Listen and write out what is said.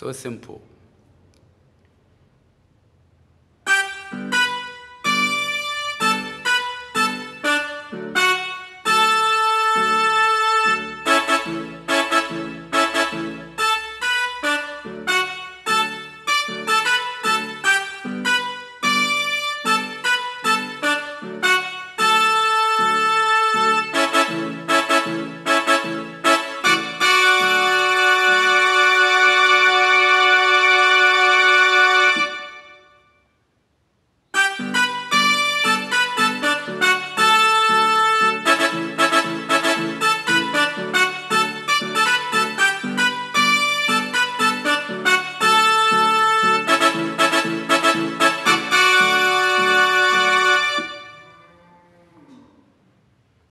So simple.